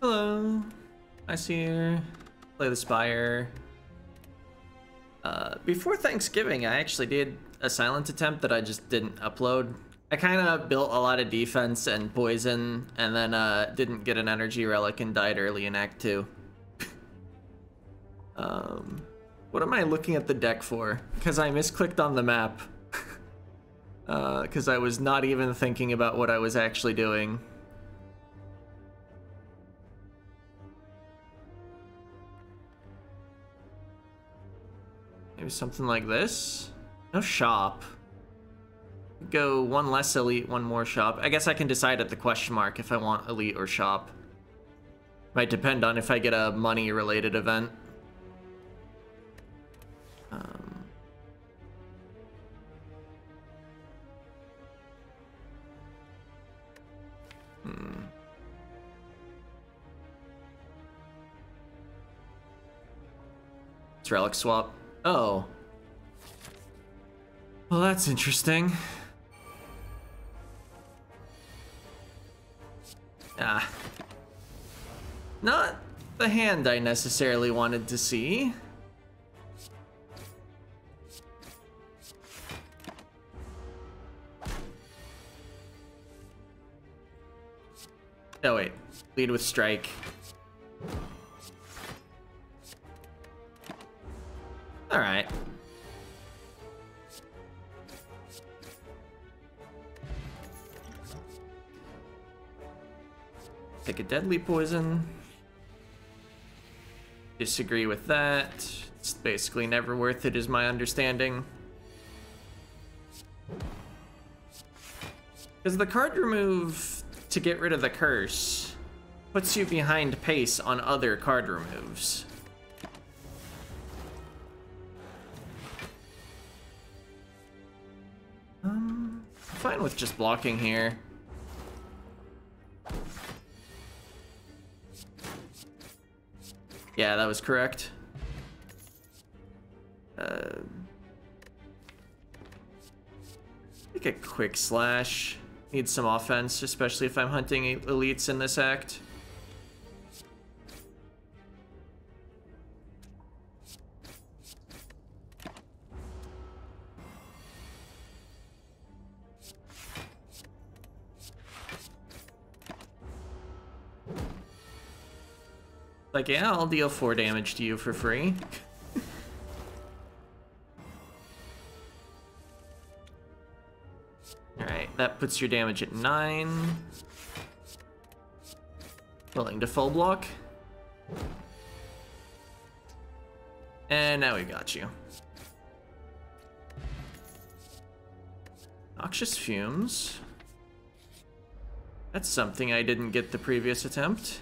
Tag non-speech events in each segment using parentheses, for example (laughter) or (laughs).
Hello. I see you. Slay the Spire. Uh, before Thanksgiving, I actually did a silent attempt that I just didn't upload. I kind of built a lot of defense and poison, and then uh, didn't get an energy relic and died early in Act 2. (laughs) um, what am I looking at the deck for? Because I misclicked on the map. Because (laughs) uh, I was not even thinking about what I was actually doing. Maybe something like this? No shop. Go one less elite, one more shop. I guess I can decide at the question mark if I want elite or shop. Might depend on if I get a money related event. Um, hmm. It's relic swap. Oh. Well, that's interesting. Ah. Not the hand I necessarily wanted to see. Oh wait, lead with strike. Take a deadly poison. Disagree with that. It's basically never worth it is my understanding. Because the card remove to get rid of the curse puts you behind pace on other card removes. Um, fine with just blocking here. Yeah, that was correct. Uh, a quick slash. Need some offense, especially if I'm hunting elites in this act. Like, yeah, I'll deal 4 damage to you for free. (laughs) Alright, that puts your damage at 9. Willing to full block. And now we got you. Noxious Fumes. That's something I didn't get the previous attempt.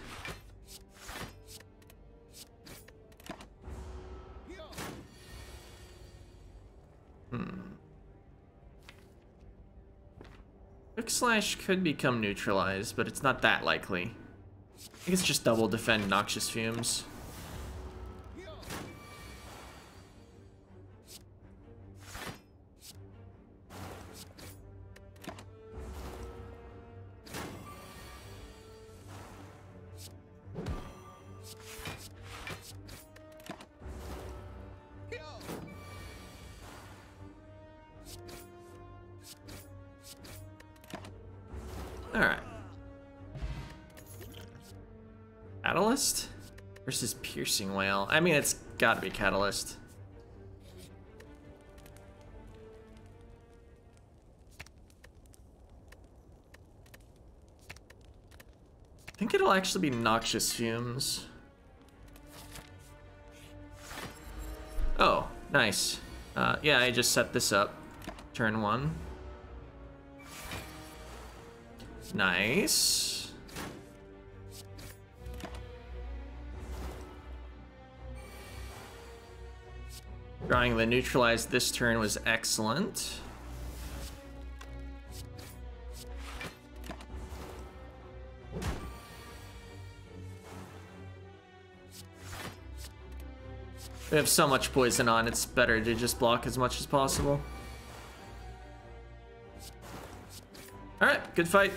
Slash could become neutralized, but it's not that likely. I guess just double defend Noxious Fumes. I mean, it's gotta be Catalyst. I think it'll actually be Noxious Fumes. Oh, nice. Uh, yeah, I just set this up. Turn one. Nice. Drawing the neutralized this turn was excellent. We have so much poison on, it's better to just block as much as possible. Alright, good fight.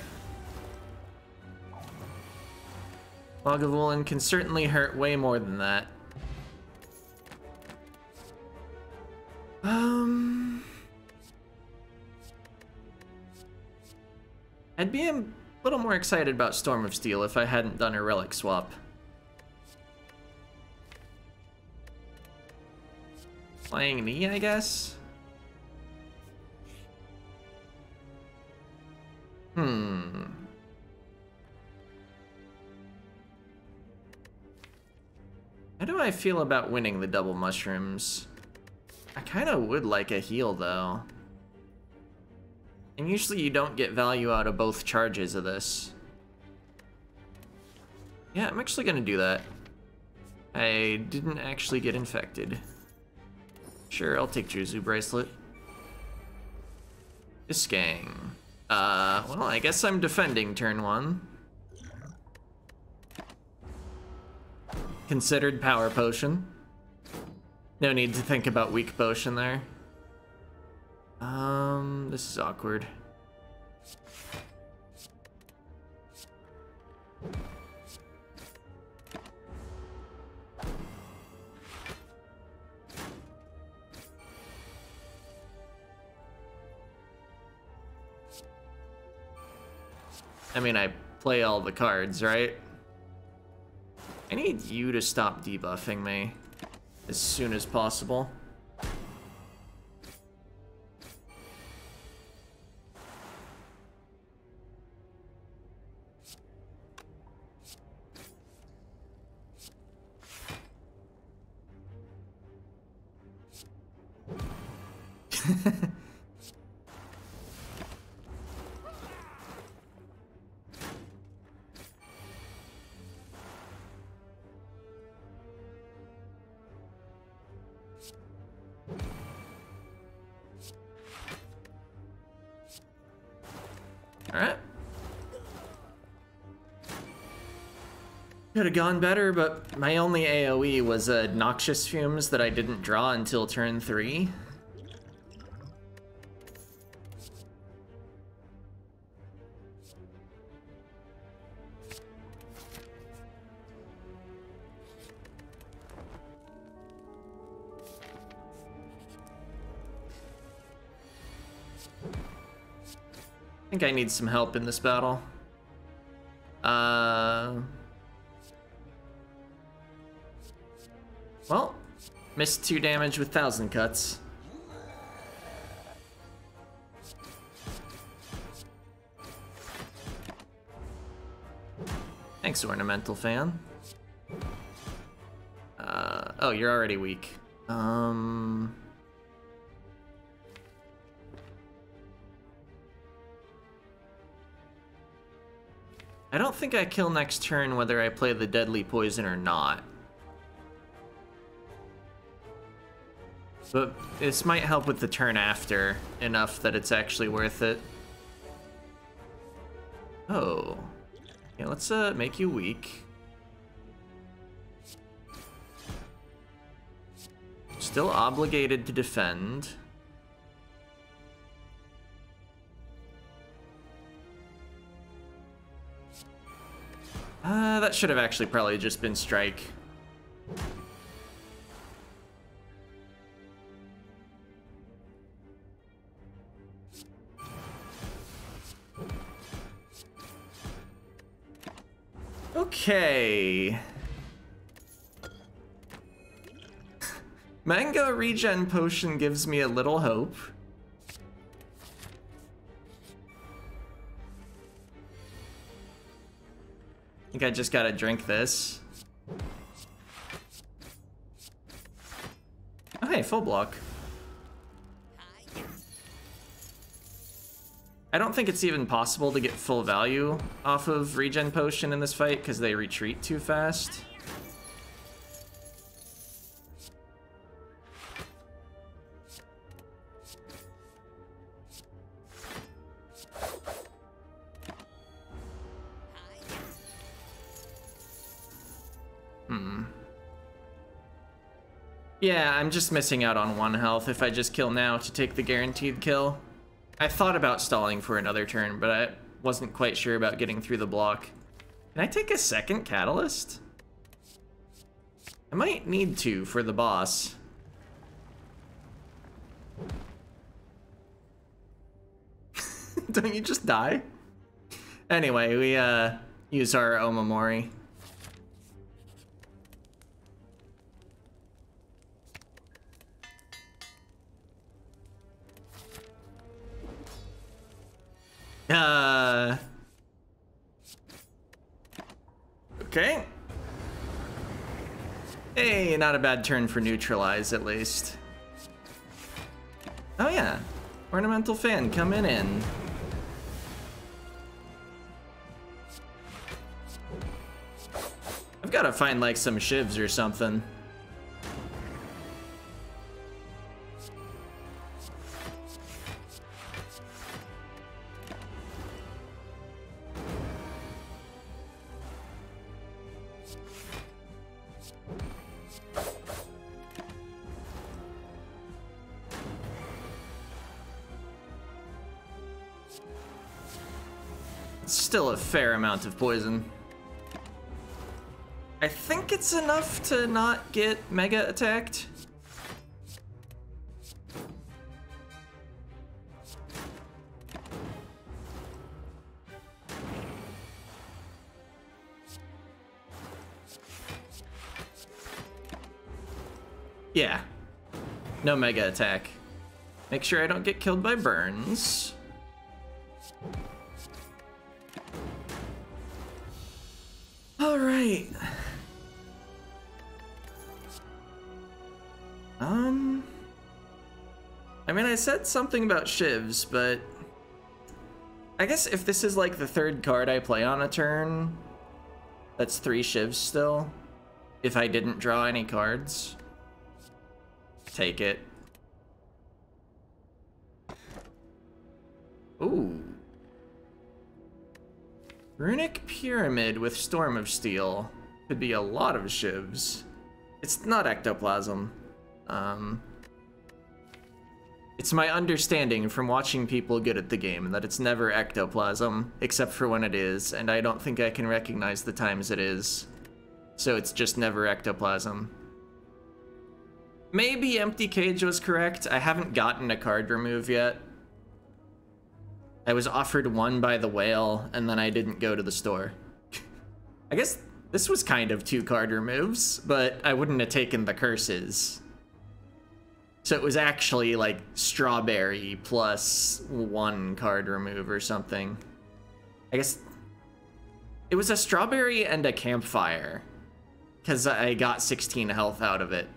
Lagavulin can certainly hurt way more than that. Um... I'd be a little more excited about Storm of Steel if I hadn't done a relic swap. Playing me, I guess? Hmm. How do I feel about winning the double mushrooms? I kind of would like a heal, though. And usually you don't get value out of both charges of this. Yeah, I'm actually gonna do that. I didn't actually get infected. Sure, I'll take Juzu Bracelet. Iskang. Uh, well, I guess I'm defending turn one. Considered Power Potion. No need to think about weak potion there. Um, this is awkward. I mean, I play all the cards, right? I need you to stop debuffing me as soon as possible. Could have gone better, but my only AoE was uh, Noxious Fumes that I didn't draw until turn 3. I think I need some help in this battle. Uh... Well, missed two damage with thousand cuts. Thanks, Ornamental Fan. Uh, oh, you're already weak. Um... I don't think I kill next turn whether I play the Deadly Poison or not. But this might help with the turn after enough that it's actually worth it. Oh. Yeah, let's uh, make you weak. Still obligated to defend. Uh, that should have actually probably just been strike. Okay. (laughs) Mango regen potion gives me a little hope. Think I just gotta drink this. Oh, hey, full block. I don't think it's even possible to get full value off of regen potion in this fight because they retreat too fast. Yeah, I'm just missing out on one health if I just kill now to take the guaranteed kill. I thought about stalling for another turn, but I wasn't quite sure about getting through the block. Can I take a second catalyst? I might need to for the boss. (laughs) Don't you just die? Anyway, we uh use our Omamori. Uh Okay. Hey, not a bad turn for neutralize at least. Oh yeah, ornamental fan coming in. I've got to find like some shivs or something. Still a fair amount of poison. I think it's enough to not get mega attacked. No mega attack. Make sure I don't get killed by burns. All right. Um, I mean, I said something about shivs, but I guess if this is like the third card I play on a turn, that's three shivs still. If I didn't draw any cards, take it. Ooh. Runic Pyramid with Storm of Steel could be a lot of shivs. It's not ectoplasm. Um, it's my understanding from watching people good at the game that it's never ectoplasm, except for when it is, and I don't think I can recognize the times it is. So it's just never ectoplasm. Maybe Empty Cage was correct. I haven't gotten a card remove yet. I was offered one by the whale, and then I didn't go to the store. (laughs) I guess this was kind of two card removes, but I wouldn't have taken the curses. So it was actually like strawberry plus one card remove or something. I guess it was a strawberry and a campfire because I got 16 health out of it.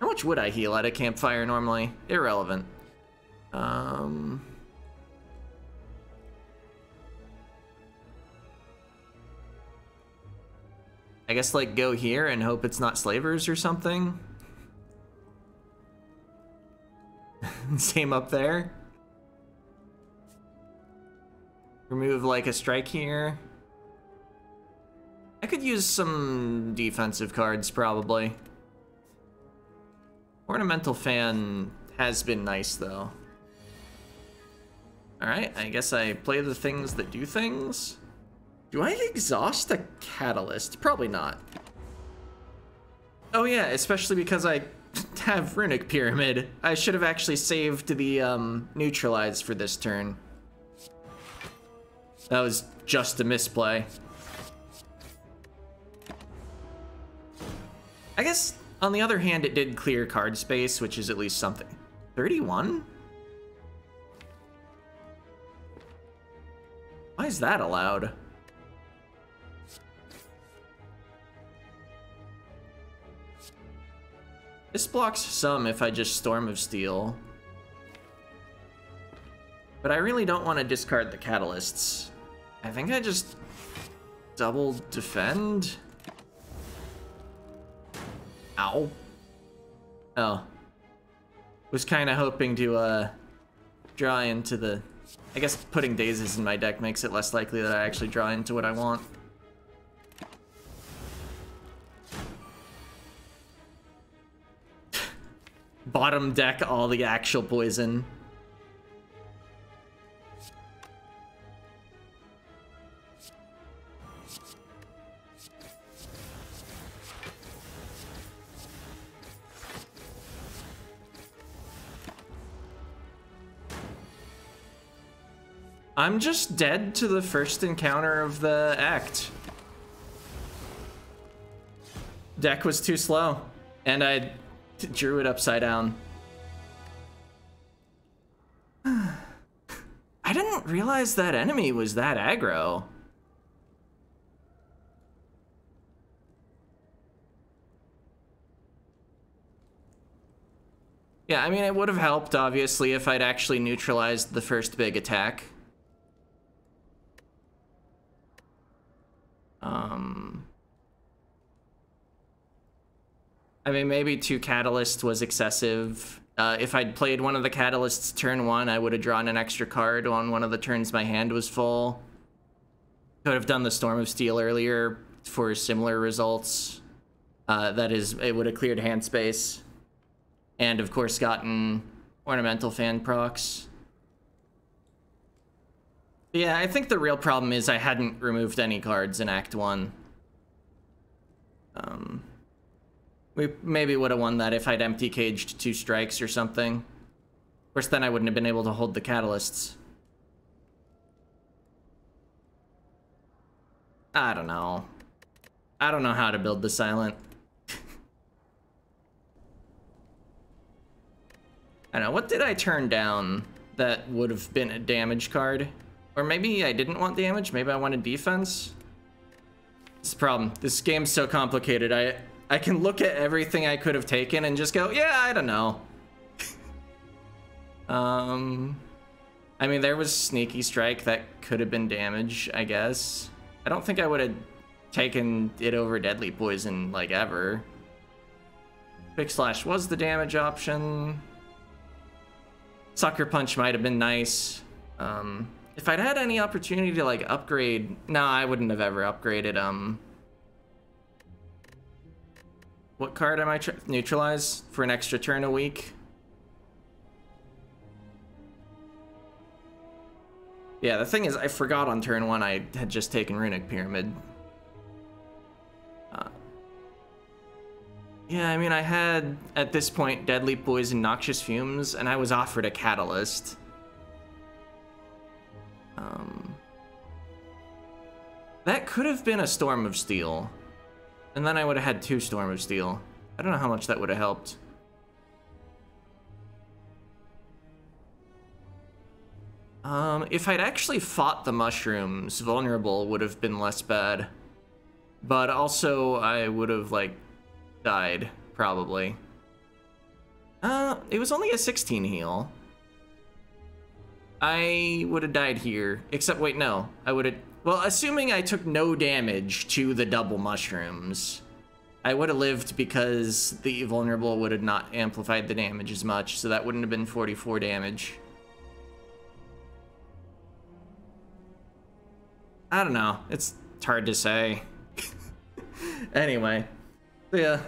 How much would I heal at a campfire normally? Irrelevant. Um... I guess like go here and hope it's not slavers or something. (laughs) Same up there. Remove like a strike here. I could use some defensive cards probably. Ornamental fan has been nice though. Alright, I guess I play the things that do things. Do I exhaust a catalyst? Probably not. Oh yeah, especially because I (laughs) have Runic Pyramid. I should have actually saved the um, Neutralize for this turn. That was just a misplay. I guess, on the other hand, it did clear card space, which is at least something. 31? Why is that allowed? This blocks some if I just Storm of Steel. But I really don't want to discard the catalysts. I think I just double defend. Ow. Oh. Was kind of hoping to uh, draw into the... I guess putting Dazes in my deck makes it less likely that I actually draw into what I want. (laughs) bottom deck all the actual poison. I'm just dead to the first encounter of the act. Deck was too slow, and I drew it upside down. (sighs) I didn't realize that enemy was that aggro. Yeah, I mean, it would have helped, obviously, if I'd actually neutralized the first big attack. Um, I mean, maybe two catalysts was excessive. Uh, if I'd played one of the catalysts turn one, I would have drawn an extra card on one of the turns my hand was full. Could have done the Storm of Steel earlier for similar results. Uh, that is, it would have cleared hand space. And of course gotten Ornamental Fan procs. Yeah, I think the real problem is I hadn't removed any cards in Act 1. Um, we maybe would have won that if I'd empty caged two strikes or something. Of course, then I wouldn't have been able to hold the catalysts. I don't know. I don't know how to build the silent. (laughs) I don't know, what did I turn down that would have been a damage card? Or maybe I didn't want damage. Maybe I wanted defense. It's a problem. This game's so complicated. I I can look at everything I could have taken and just go, yeah, I don't know. (laughs) um, I mean, there was Sneaky Strike that could have been damage, I guess. I don't think I would have taken it over Deadly Poison, like, ever. Quick Slash was the damage option. Sucker Punch might have been nice. Um, if I'd had any opportunity to like upgrade, no, I wouldn't have ever upgraded. Um, what card am I neutralize for an extra turn a week? Yeah, the thing is, I forgot on turn one I had just taken Runic Pyramid. Uh, yeah, I mean, I had, at this point, Deadly Poison, Noxious Fumes, and I was offered a Catalyst. Could have been a Storm of Steel. And then I would have had two Storm of Steel. I don't know how much that would have helped. Um, if I'd actually fought the mushrooms, vulnerable would have been less bad. But also, I would have, like, died, probably. Uh, it was only a 16 heal. I would have died here. Except, wait, no. I would have... Well, assuming I took no damage to the double mushrooms, I would have lived because the vulnerable would have not amplified the damage as much, so that wouldn't have been 44 damage. I don't know. It's, hard to say. (laughs) anyway, yeah.